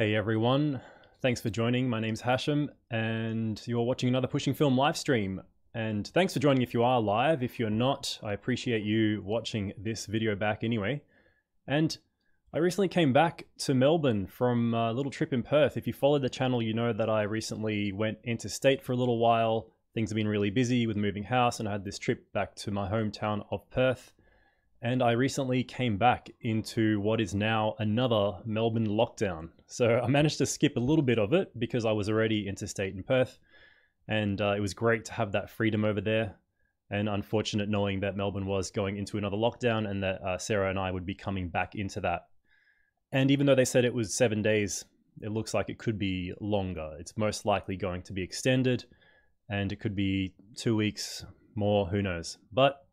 Hey everyone, thanks for joining. My name's Hashem, and you're watching another Pushing Film live stream. And thanks for joining if you are live. If you're not, I appreciate you watching this video back anyway. And I recently came back to Melbourne from a little trip in Perth. If you followed the channel, you know that I recently went interstate for a little while. Things have been really busy with moving house, and I had this trip back to my hometown of Perth. And I recently came back into what is now another Melbourne lockdown. So I managed to skip a little bit of it because I was already interstate in Perth. And uh, it was great to have that freedom over there. And unfortunate knowing that Melbourne was going into another lockdown and that uh, Sarah and I would be coming back into that. And even though they said it was seven days, it looks like it could be longer. It's most likely going to be extended and it could be two weeks more, who knows. But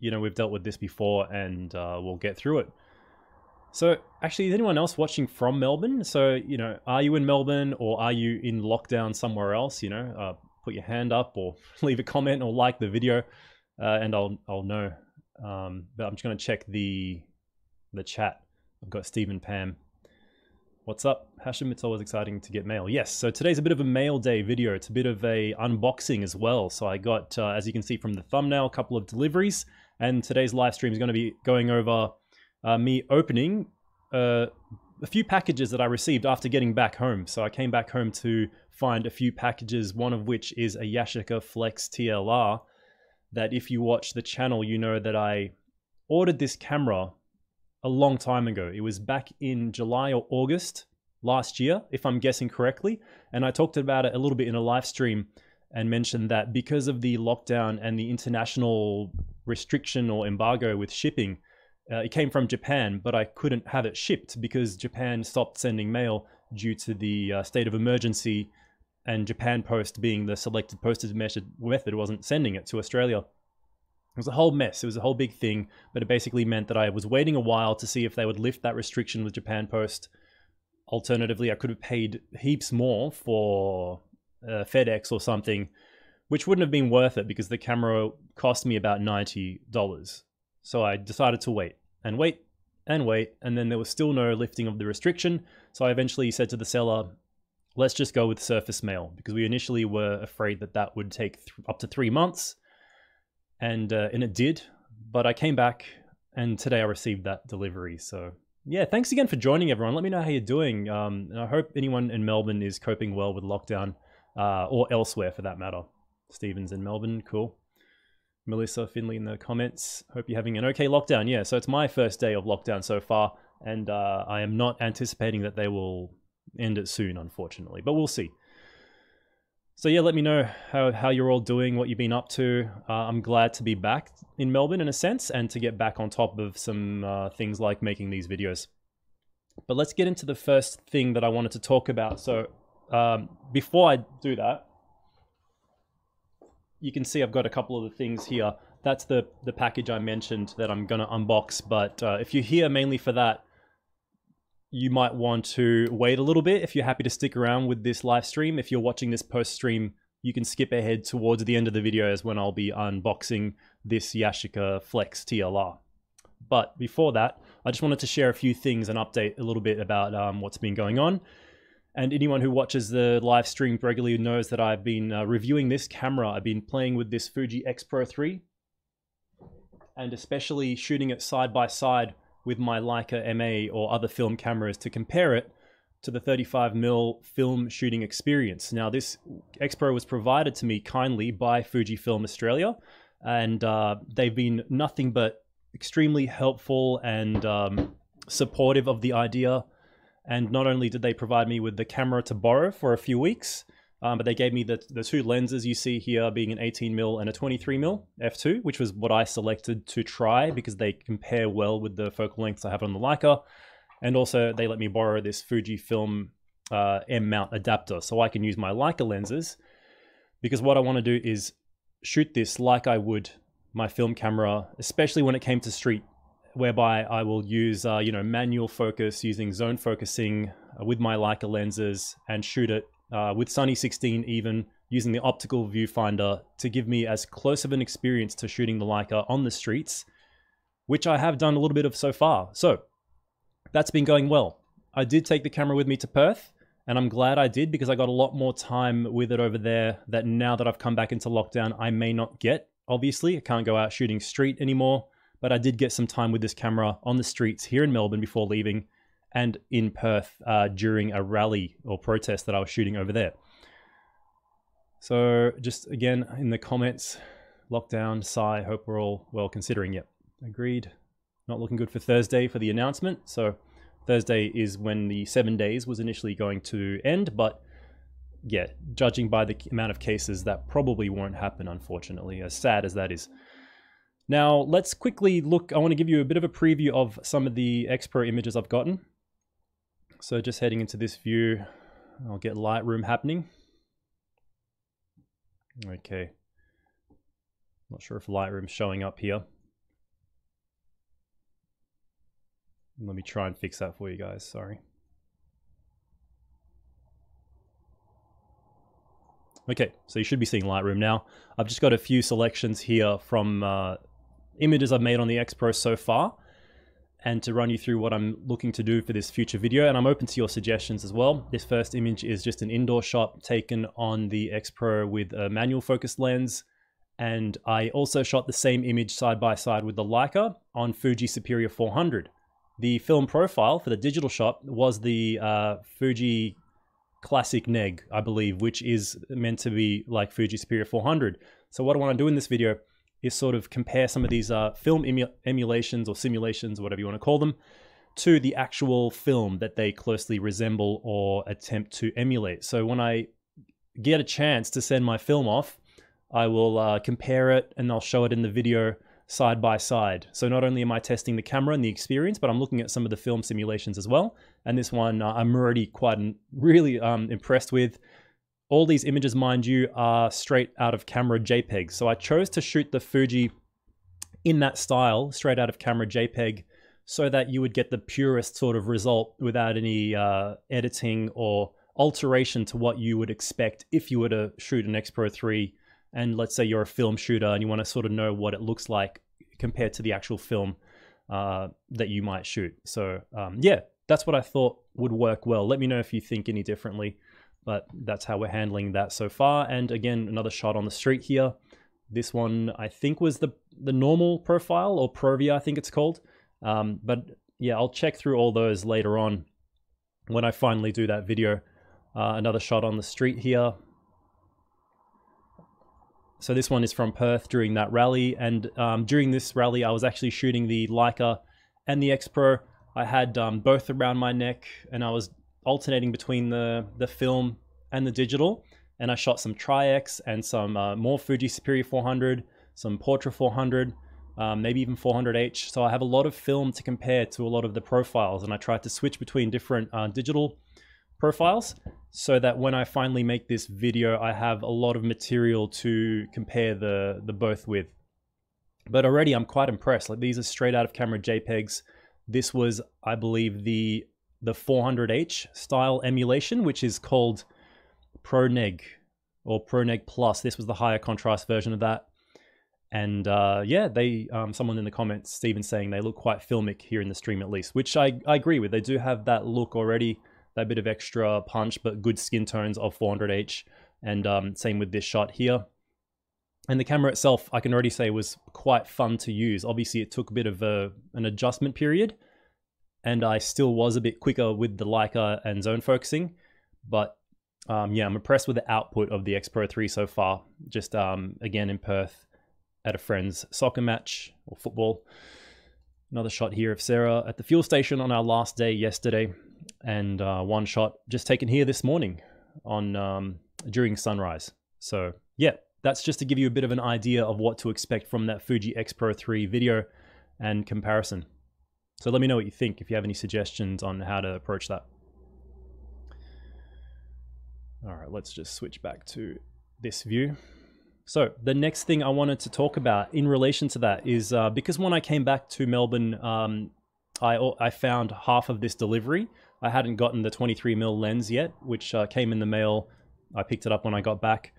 you know, we've dealt with this before and uh, we'll get through it. So, actually, is anyone else watching from Melbourne? So, you know, are you in Melbourne or are you in lockdown somewhere else? You know, uh, put your hand up or leave a comment or like the video, uh, and I'll I'll know. Um, but I'm just gonna check the the chat. I've got Stephen Pam. What's up, Hashem? It's always exciting to get mail. Yes, so today's a bit of a mail day video. It's a bit of a unboxing as well. So I got, uh, as you can see from the thumbnail, a couple of deliveries. And today's live stream is going to be going over uh, me opening uh, a few packages that I received after getting back home. So I came back home to find a few packages, one of which is a Yashicaflex TLR. That if you watch the channel, you know that I ordered this camera a long time ago. It was back in July or August last year, if I'm guessing correctly. And I talked about it a little bit in a live stream and mentioned that because of the lockdown and the international restriction or embargo with shipping, uh, it came from Japan, but I couldn't have it shipped because Japan stopped sending mail due to the uh, state of emergency and Japan Post being the selected postage method method wasn't sending it to Australia. It was a whole mess. It was a whole big thing, but it basically meant that I was waiting a while to see if they would lift that restriction with Japan Post. Alternatively, I could have paid heaps more for uh, FedEx or something, which wouldn't have been worth it because the camera cost me about $90. So I decided to wait and wait and wait, and then there was still no lifting of the restriction. So I eventually said to the seller, let's just go with surface mail because we initially were afraid that that would take up to three months. And, uh, and it did, but I came back and today I received that delivery. So yeah, thanks again for joining everyone. Let me know how you're doing. Um, I hope anyone in Melbourne is coping well with lockdown uh, or elsewhere for that matter. Stevens in Melbourne, cool. Melissa Finley in the comments. Hope you're having an okay lockdown. Yeah, so it's my first day of lockdown so far, and uh, I am not anticipating that they will end it soon, unfortunately, but we'll see. So yeah, let me know how, how you're all doing, what you've been up to. Uh, I'm glad to be back in Melbourne in a sense, and to get back on top of some uh, things like making these videos. But let's get into the first thing that I wanted to talk about. So um, before I do that, you can see I've got a couple of the things here. That's the, the package I mentioned that I'm going to unbox. But uh, if you're here mainly for that, you might want to wait a little bit if you're happy to stick around with this live stream. If you're watching this post stream, you can skip ahead towards the end of the video as when I'll be unboxing this Yashicaflex TLR. But before that, I just wanted to share a few things and update a little bit about um, what's been going on. And anyone who watches the live stream regularly knows that I've been uh, reviewing this camera. I've been playing with this Fuji X Pro 3 and especially shooting it side by side with my Leica MA or other film cameras to compare it to the 35mm film shooting experience. Now, this X Pro was provided to me kindly by Fujifilm Australia, and uh, they've been nothing but extremely helpful and um, supportive of the idea and not only did they provide me with the camera to borrow for a few weeks, um, but they gave me the, the two lenses you see here being an 18mm and a 23mm f2, which was what I selected to try because they compare well with the focal lengths I have on the Leica. And also they let me borrow this Fujifilm uh, M mount adapter so I can use my Leica lenses because what I want to do is shoot this like I would my film camera, especially when it came to street whereby I will use, uh, you know, manual focus using zone focusing uh, with my Leica lenses and shoot it uh, with Sunny 16 even using the optical viewfinder to give me as close of an experience to shooting the Leica on the streets, which I have done a little bit of so far. So that's been going well. I did take the camera with me to Perth, and I'm glad I did because I got a lot more time with it over there that now that I've come back into lockdown, I may not get. Obviously, I can't go out shooting street anymore, but I did get some time with this camera on the streets here in Melbourne before leaving and in Perth uh, during a rally or protest that I was shooting over there. So, just again in the comments, lockdown, sigh, hope we're all well considering. Yep, agreed. Not looking good for Thursday for the announcement. So, Thursday is when the seven days was initially going to end, but yeah, judging by the amount of cases, that probably won't happen, unfortunately, as sad as that is. Now, let's quickly look. I want to give you a bit of a preview of some of the X Pro images I've gotten. So just heading into this view, I'll get Lightroom happening. Okay. Not sure if Lightroom's showing up here. Let me try and fix that for you guys, sorry. Okay, so you should be seeing Lightroom now. I've just got a few selections here from uh, images I've made on the X Pro so far and to run you through what I'm looking to do for this future video. And I'm open to your suggestions as well. This first image is just an indoor shot taken on the X Pro with a manual focus lens. And I also shot the same image side by side with the Leica on Fuji Superia 400. The film profile for the digital shot was the uh, Fuji Classic Neg, I believe, which is meant to be like Fuji Superia 400. So what I want to do in this video is sort of compare some of these uh, film emu emulations or simulations, whatever you want to call them, to the actual film that they closely resemble or attempt to emulate. So when I get a chance to send my film off, I will uh, compare it and I'll show it in the video side by side. So not only am I testing the camera and the experience, but I'm looking at some of the film simulations as well. And this one uh, I'm already quite really um, impressed with. All these images, mind you, are straight out of camera JPEG. So I chose to shoot the Fuji in that style, straight out of camera JPEG, so that you would get the purest sort of result without any uh, editing or alteration to what you would expect if you were to shoot an X Pro 3 and let's say you're a film shooter and you want to sort of know what it looks like compared to the actual film uh, that you might shoot. So um, yeah, that's what I thought would work well. Let me know if you think any differently but that's how we're handling that so far. And again, another shot on the street here. This one, I think, was the, the normal profile, or Provia, I think it's called. Um, but yeah, I'll check through all those later on when I finally do that video. Uh, another shot on the street here. So this one is from Perth during that rally. And um, during this rally, I was actually shooting the Leica and the X Pro. I had um, both around my neck and I was alternating between the, the film and the digital. And I shot some Tri-X and some uh, more Fuji Superia 400, some Portra 400, um, maybe even 400H. So I have a lot of film to compare to a lot of the profiles. And I tried to switch between different uh, digital profiles so that when I finally make this video, I have a lot of material to compare the, the both with. But already I'm quite impressed. Like these are straight out of camera JPEGs. This was, I believe, the the 400H style emulation, which is called ProNeg or ProNeg Plus. This was the higher contrast version of that. And uh, yeah, they um, someone in the comments, Steven, saying they look quite filmic here in the stream at least, which I, I agree with. They do have that look already, that bit of extra punch, but good skin tones of 400H. And um, same with this shot here. And the camera itself, I can already say was quite fun to use. Obviously, it took a bit of a, an adjustment period, and I still was a bit quicker with the Leica and zone focusing. But um, yeah, I'm impressed with the output of the X Pro 3 so far. Just um, again in Perth at a friend's soccer match or football. Another shot here of Sarah at the fuel station on our last day yesterday, and uh, one shot just taken here this morning on um, during sunrise. So yeah, that's just to give you a bit of an idea of what to expect from that Fuji X Pro 3 video and comparison. So let me know what you think if you have any suggestions on how to approach that. All right, let's just switch back to this view. So the next thing I wanted to talk about in relation to that is uh, because when I came back to Melbourne, um, I, I found half of this delivery. I hadn't gotten the 23mm lens yet, which uh, came in the mail. I picked it up when I got back.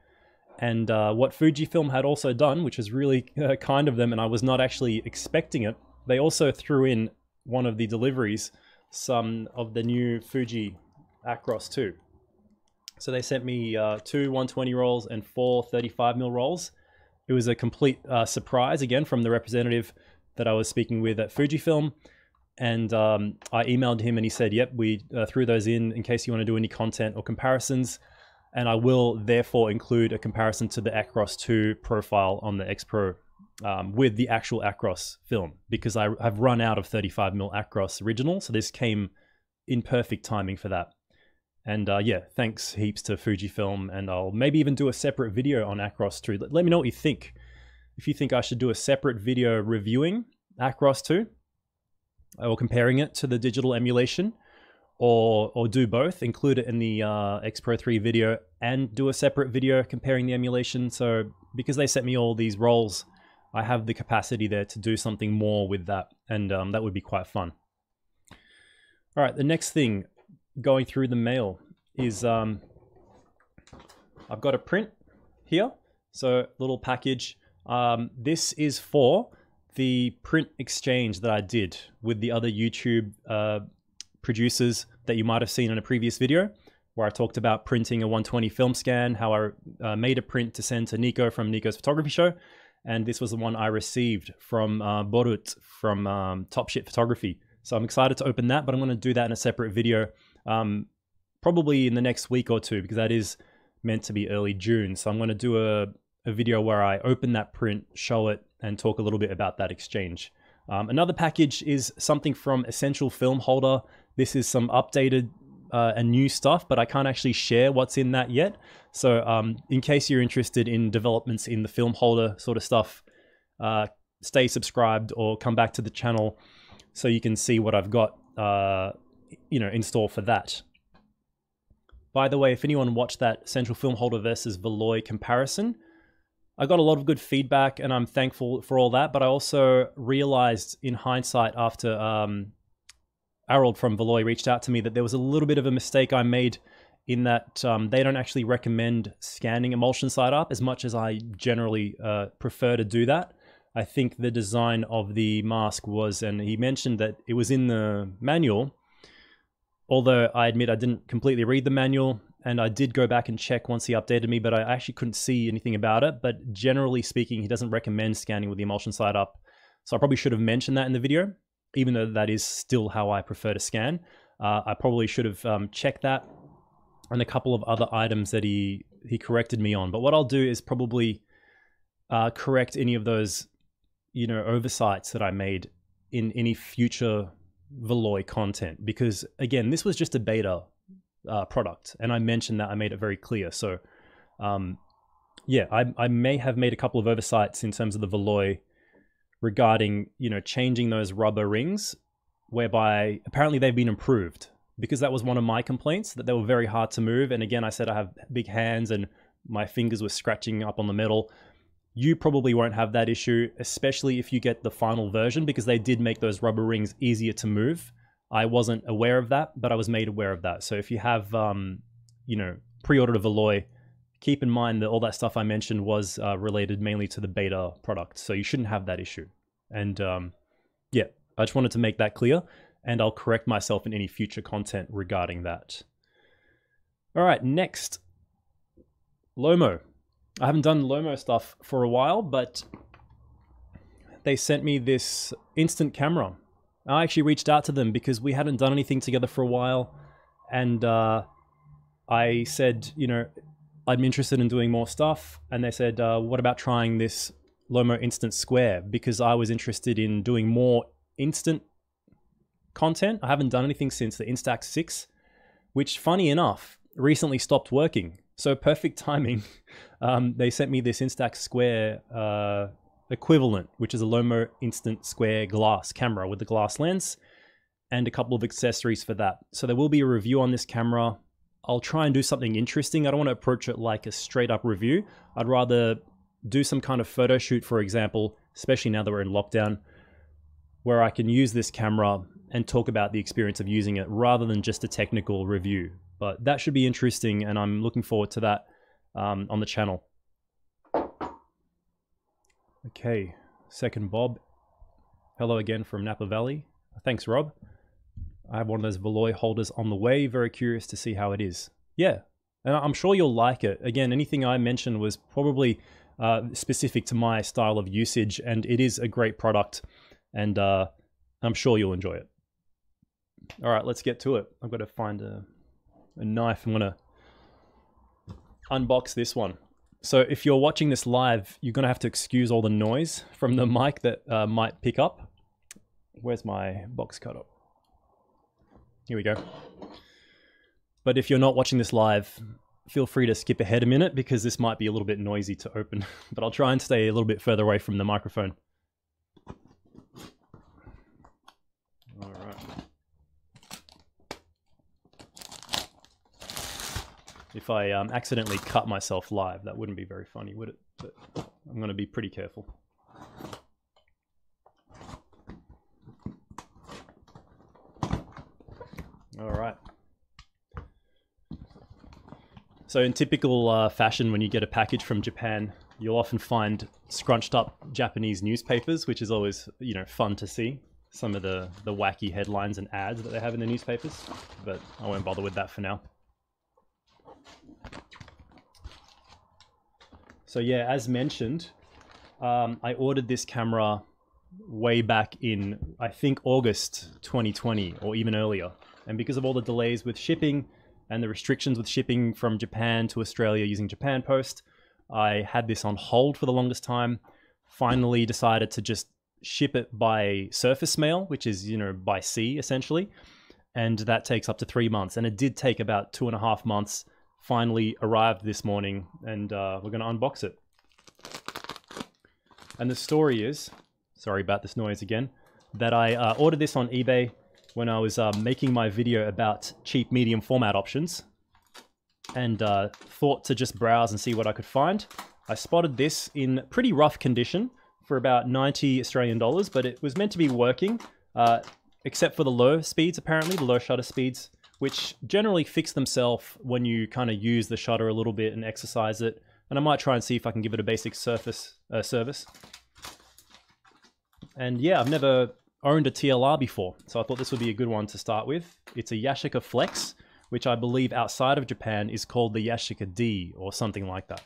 And uh, what Fujifilm had also done, which was really uh, kind of them, and I was not actually expecting it, they also threw in one of the deliveries some of the new Fuji Acros 2. So they sent me uh, two 120 rolls and four 35mm rolls. It was a complete uh, surprise, again, from the representative that I was speaking with at Fujifilm. And um, I emailed him and he said, yep, we uh, threw those in in case you want to do any content or comparisons. And I will therefore include a comparison to the Acros 2 profile on the X Pro um, with the actual Acros film because I have run out of 35mm Acros original. So this came in perfect timing for that. And uh, yeah, thanks heaps to Fujifilm. And I'll maybe even do a separate video on Acros 2. Let, me know what you think. If you think I should do a separate video reviewing Acros 2 or comparing it to the digital emulation or or do both, include it in the uh, X Pro 3 video and do a separate video comparing the emulation. So because they sent me all these rolls, I have the capacity there to do something more with that, and um, that would be quite fun. All right, the next thing going through the mail is um, I've got a print here, so little package. Um, this is for the print exchange that I did with the other YouTube uh, producers that you might have seen in a previous video where I talked about printing a 120 film scan, how I uh, made a print to send to Nico from Nico's photography show, and this was the one I received from uh, Borut from um, Top Shit Photography. So I'm excited to open that, but I'm going to do that in a separate video, um, probably in the next week or two, because that is meant to be early June. So I'm going to do a, a video where I open that print, show it, and talk a little bit about that exchange. Um, another package is something from Essential Film Holder. This is some updated uh, and new stuff, but I can't actually share what's in that yet. So um, in case you're interested in developments in the film holder sort of stuff, uh, stay subscribed or come back to the channel so you can see what I've got, uh, you know, in store for that. By the way, if anyone watched that Essential Film Holder versus Valoi comparison, I got a lot of good feedback and I'm thankful for all that. But I also realized in hindsight after um, Harold from Valoi reached out to me that there was a little bit of a mistake I made in that um, they don't actually recommend scanning emulsion side up as much as I generally uh, prefer to do that. I think the design of the mask was, and he mentioned that it was in the manual, although I admit I didn't completely read the manual and I did go back and check once he updated me, but I actually couldn't see anything about it. But generally speaking, he doesn't recommend scanning with the emulsion side up. So I probably should have mentioned that in the video, even though that is still how I prefer to scan. Uh, I probably should have um, checked that and a couple of other items that he he corrected me on. But what I'll do is probably uh, correct any of those, you know, oversights that I made in any future Valoi content because again, this was just a beta uh, product, and I mentioned that I made it very clear. So, um, yeah, I, I may have made a couple of oversights in terms of the Valoi regarding you know changing those rubber rings, whereby apparently they've been improved because that was one of my complaints that they were very hard to move. And again, I said I have big hands and my fingers were scratching up on the metal. You probably won't have that issue, especially if you get the final version, because they did make those rubber rings easier to move. I wasn't aware of that, but I was made aware of that. So if you have, um, you know, pre-ordered a Valoi, keep in mind that all that stuff I mentioned was uh, related mainly to the beta product. So you shouldn't have that issue. And um, yeah, I just wanted to make that clear and I'll correct myself in any future content regarding that. All right, next, Lomo. I haven't done Lomo stuff for a while, but they sent me this instant camera. I actually reached out to them because we hadn't done anything together for a while, and uh, I said, you know, I'm interested in doing more stuff, and they said, uh, what about trying this Lomo Instant Square? Because I was interested in doing more instant content. I haven't done anything since the Instax 6, which, funny enough, recently stopped working. So perfect timing. Um, they sent me this Instax Square uh, equivalent, which is a Lomo Instant Square glass camera with the glass lens and a couple of accessories for that. So there will be a review on this camera. I'll try and do something interesting. I don't want to approach it like a straight up review. I'd rather do some kind of photo shoot, for example, especially now that we're in lockdown, where I can use this camera and talk about the experience of using it rather than just a technical review. But that should be interesting, and I'm looking forward to that um, on the channel. Okay, second Bob. Hello again from Napa Valley. Thanks, Rob. I have one of those Valoi holders on the way. Very curious to see how it is. Yeah, and I'm sure you'll like it. Again, anything I mentioned was probably uh, specific to my style of usage, and it is a great product, and uh, I'm sure you'll enjoy it. All right, let's get to it. I've got to find a, a knife. I'm going to unbox this one. So if you're watching this live, you're going to have to excuse all the noise from the mic that uh, might pick up. Where's my box cutter? Here we go. But if you're not watching this live, feel free to skip ahead a minute because this might be a little bit noisy to open. but I'll try and stay a little bit further away from the microphone. All right. If I um, accidentally cut myself live, that wouldn't be very funny, would it? But I'm going to be pretty careful. All right. So in typical uh, fashion, when you get a package from Japan, you'll often find scrunched up Japanese newspapers, which is always you know fun to see. Some of the the wacky headlines and ads that they have in the newspapers, but I won't bother with that for now. So yeah, as mentioned, um, I ordered this camera way back in I think August 2020 or even earlier. And because of all the delays with shipping and the restrictions with shipping from Japan to Australia using Japan Post, I had this on hold for the longest time. Finally decided to just ship it by surface mail, which is, you know, by sea essentially. And that takes up to three months. And it did take about two and a half months. Finally arrived this morning, and uh, we're going to unbox it. And the story is sorry about this noise again that I uh, ordered this on eBay when I was uh, making my video about cheap medium format options and uh, thought to just browse and see what I could find. I spotted this in pretty rough condition for about 90 Australian dollars, but it was meant to be working, uh, except for the low speeds, apparently, the low shutter speeds, which generally fix themselves when you kind of use the shutter a little bit and exercise it. And I might try and see if I can give it a basic surface uh, service. And yeah, I've never owned a TLR before, so I thought this would be a good one to start with. It's a Yashicaflex, which I believe outside of Japan is called the Yashica D or something like that.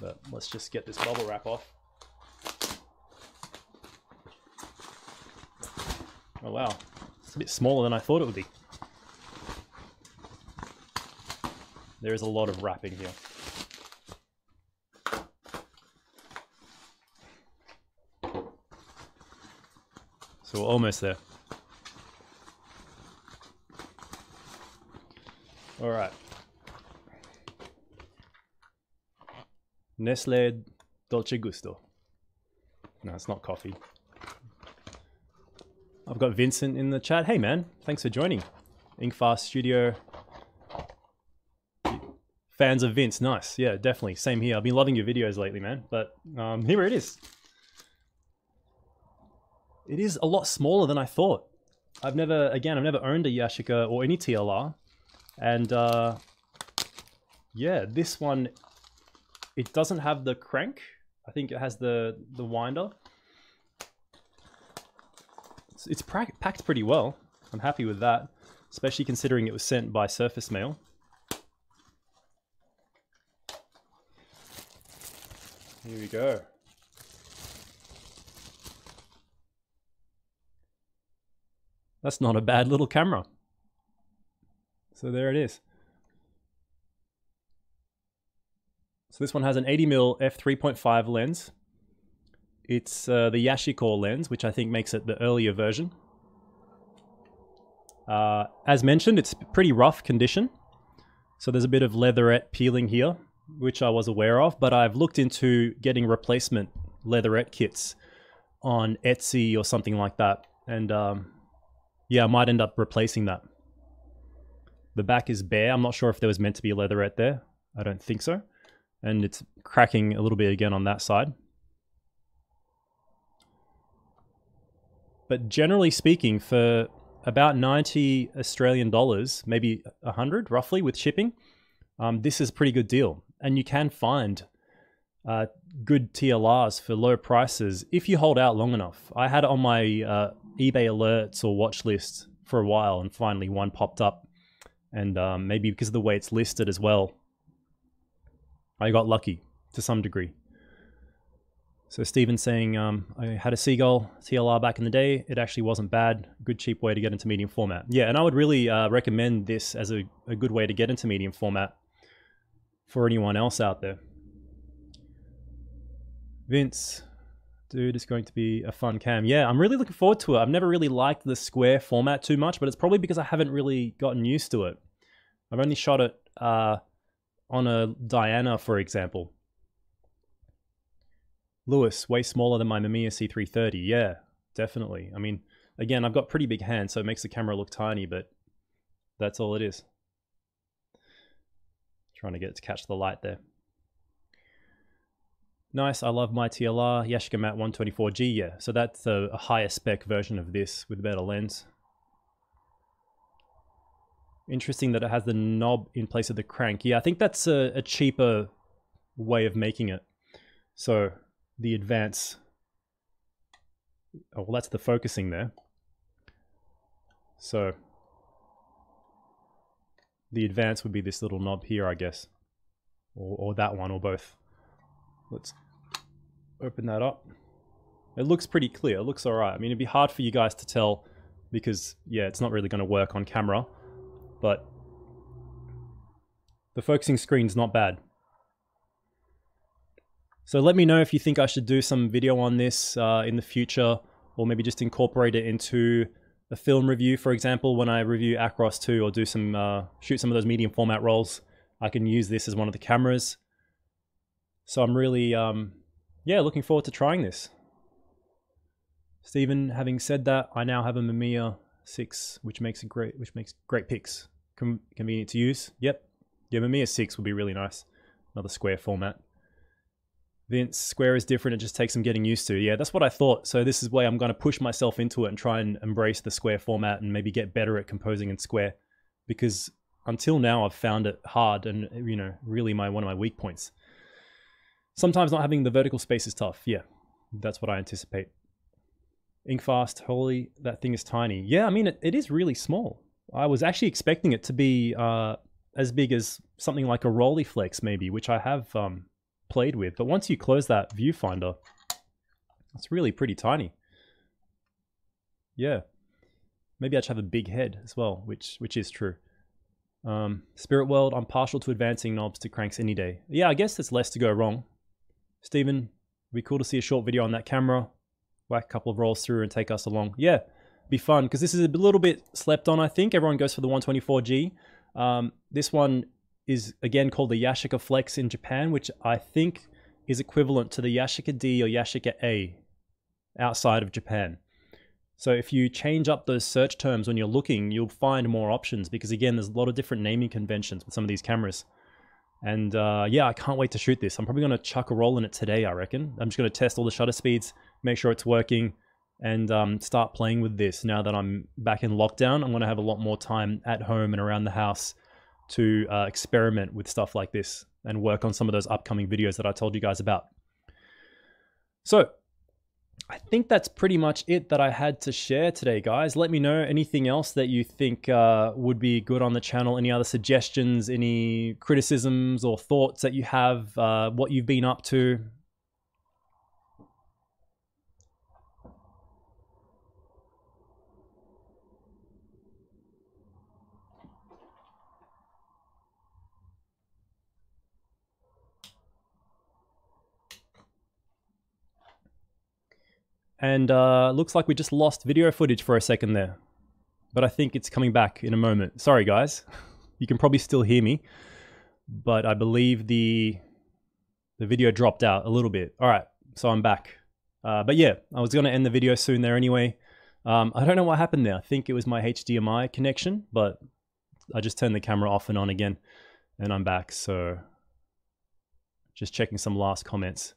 But let's just get this bubble wrap off. Oh wow, it's a bit smaller than I thought it would be. There is a lot of wrapping here. So we're almost there. All right. Nestle Dolce Gusto. No, it's not coffee. I've got Vincent in the chat. Hey man, thanks for joining. Inkfast Studio. Fans of Vince, nice. Yeah, definitely. Same here. I've been loving your videos lately, man. But um, here it is. It is a lot smaller than I thought. I've never, again, I've never owned a Yashica or any TLR. And uh, yeah, this one, it doesn't have the crank. I think it has the, the winder. It's, it's packed pretty well. I'm happy with that, especially considering it was sent by surface mail. Here we go. That's not a bad little camera. So there it is. So this one has an 80mm f3.5 lens. It's uh, the Yashikor lens, which I think makes it the earlier version. Uh, as mentioned, it's pretty rough condition. So there's a bit of leatherette peeling here, which I was aware of, but I've looked into getting replacement leatherette kits on Etsy or something like that. And um, yeah, I might end up replacing that. The back is bare. I'm not sure if there was meant to be leatherette there. I don't think so. And it's cracking a little bit again on that side. But generally speaking, for about 90 Australian dollars, maybe 100 roughly with shipping, um, this is a pretty good deal. And you can find uh, good TLRs for low prices if you hold out long enough. I had it on my uh, eBay alerts or watch lists for a while, and finally one popped up. And um, maybe because of the way it's listed as well, I got lucky to some degree. So Steven's saying, um, I had a Seagull TLR back in the day. It actually wasn't bad. Good cheap way to get into medium format. Yeah, and I would really uh, recommend this as a, a good way to get into medium format for anyone else out there. Vince, dude, it's going to be a fun cam. Yeah, I'm really looking forward to it. I've never really liked the square format too much, but it's probably because I haven't really gotten used to it. I've only shot it uh, on a Diana, for example. Lewis, way smaller than my Mamiya C330. Yeah, definitely. I mean, again, I've got pretty big hands, so it makes the camera look tiny, but that's all it is. Trying to get it to catch the light there. Nice, I love my TLR, Yashica Mat 124G, yeah. So that's a, a higher spec version of this with a better lens. Interesting that it has the knob in place of the crank. Yeah, I think that's a, a cheaper way of making it. So the advance, oh, well, that's the focusing there. So the advance would be this little knob here, I guess, or, or that one, or both. Let's open that up. It looks pretty clear. It looks all right. I mean, it'd be hard for you guys to tell because, yeah, it's not really going to work on camera, but the focusing screen's not bad. So let me know if you think I should do some video on this uh, in the future, or maybe just incorporate it into a film review, for example, when I review Acros 2 or do some, uh, shoot some of those medium format rolls, I can use this as one of the cameras. So I'm really, um, yeah, looking forward to trying this. Stephen, having said that, I now have a Mamiya 6, which makes a great, which makes great pics. Com convenient to use. Yep. Yeah, Mamiya 6 would be really nice. Another square format. Vince, Square is different. It just takes some getting used to. Yeah, that's what I thought. So this is where I'm going to push myself into it and try and embrace the Square format and maybe get better at composing in Square, because until now I've found it hard and you know really my one of my weak points. Sometimes not having the vertical space is tough. Yeah, that's what I anticipate. Inkfast, holy, that thing is tiny. Yeah, I mean it, it is really small. I was actually expecting it to be uh, as big as something like a Rolleiflex maybe, which I have um, played with. But once you close that viewfinder, it's really pretty tiny. Yeah. Maybe I should have a big head as well, which which is true. Um, Spirit World, I'm partial to advancing knobs to cranks any day. Yeah, I guess there's less to go wrong. Stephen, it'd be cool to see a short video on that camera. Whack a couple of rolls through and take us along. Yeah, be fun, because this is a little bit slept on, I think. Everyone goes for the 124G. Um, this one is again called the Yashicaflex in Japan, which I think is equivalent to the Yashica D or Yashica A outside of Japan. So if you change up those search terms when you're looking, you'll find more options because again, there's a lot of different naming conventions with some of these cameras. And uh, yeah, I can't wait to shoot this. I'm probably going to chuck a roll in it today, I reckon. I'm just going to test all the shutter speeds, make sure it's working, and um, start playing with this now that I'm back in lockdown. I'm going to have a lot more time at home and around the house to uh, experiment with stuff like this and work on some of those upcoming videos that I told you guys about. So I think that's pretty much it that I had to share today, guys. Let me know anything else that you think uh, would be good on the channel, any other suggestions, any criticisms or thoughts that you have, uh, what you've been up to. And uh, looks like we just lost video footage for a second there. But I think it's coming back in a moment. Sorry, guys. You can probably still hear me. But I believe the the video dropped out a little bit. All right, so I'm back. Uh, but yeah, I was going to end the video soon there anyway. Um, I don't know what happened there. I think it was my HDMI connection, but I just turned the camera off and on again, and I'm back. So just checking some last comments.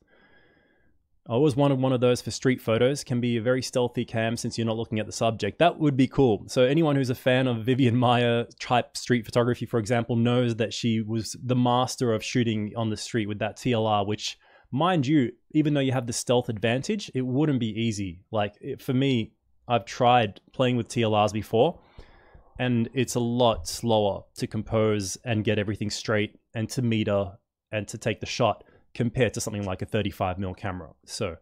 I always wanted one of those for street photos. Can be a very stealthy cam since you're not looking at the subject. That would be cool. So anyone who's a fan of Vivian Maier type street photography, for example, knows that she was the master of shooting on the street with that TLR, which mind you, even though you have the stealth advantage, it wouldn't be easy. Like for me, I've tried playing with TLRs before, and it's a lot slower to compose and get everything straight and to meter and to take the shot compared to something like a 35 mm camera. So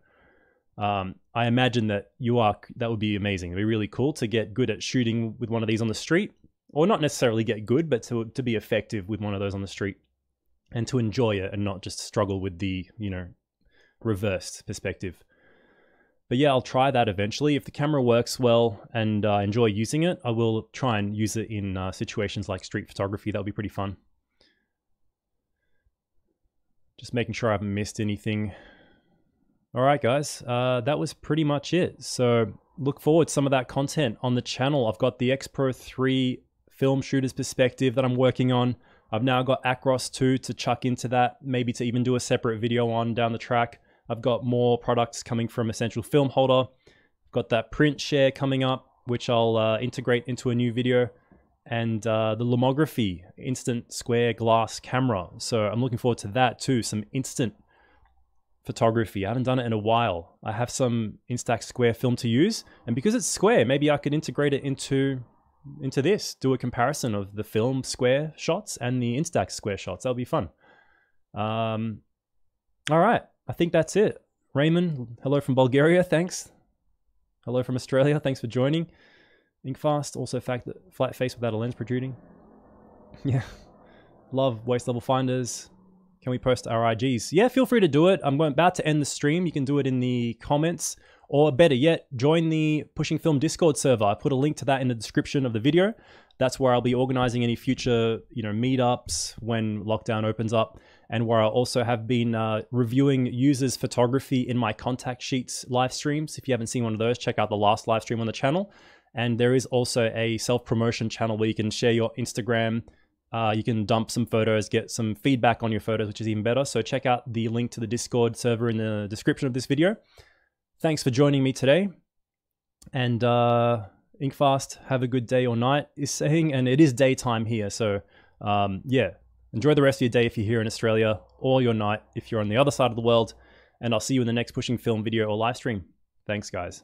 um, I imagine that you are that would be amazing. It'd be really cool to get good at shooting with one of these on the street, or not necessarily get good, but to to be effective with one of those on the street, and to enjoy it and not just struggle with the you know reversed perspective. But yeah, I'll try that eventually. If the camera works well and I uh, enjoy using it, I will try and use it in uh, situations like street photography. That'll be pretty fun. Just making sure I haven't missed anything. All right, guys, uh, that was pretty much it. So look forward to some of that content on the channel. I've got the X Pro 3 film shooter's perspective that I'm working on. I've now got Acros 2 to chuck into that, maybe to even do a separate video on down the track. I've got more products coming from Essential Film Holder. I've got that print share coming up, which I'll uh, integrate into a new video. And uh, the Lomography instant square glass camera. So I'm looking forward to that too. Some instant photography. I haven't done it in a while. I have some Instax Square film to use, and because it's square, maybe I could integrate it into into this, do a comparison of the film square shots and the Instax Square shots. That'll be fun. Um, all right, I think that's it. Raymond, hello from Bulgaria. Thanks. Hello from Australia. Thanks for joining. Inkfast, also fact that flat face without a lens protruding. Yeah. Love waist level finders. Can we post our IGs? Yeah, feel free to do it. I'm about to end the stream. You can do it in the comments. Or better yet, join the Pushing Film Discord server. I put a link to that in the description of the video. That's where I'll be organizing any future, you know, meetups when lockdown opens up, and where I also have been uh, reviewing users' photography in my contact sheets live streams. If you haven't seen one of those, check out the last live stream on the channel. And there is also a self promotion channel where you can share your Instagram uh, you can dump some photos, get some feedback on your photos, which is even better. So check out the link to the Discord server in the description of this video. Thanks for joining me today. And uh, Inkfast, have a good day or night is saying, and it is daytime here. So um, yeah, enjoy the rest of your day if you're here in Australia, or your night if you're on the other side of the world. And I'll see you in the next Pushing Film video or live stream. Thanks, guys.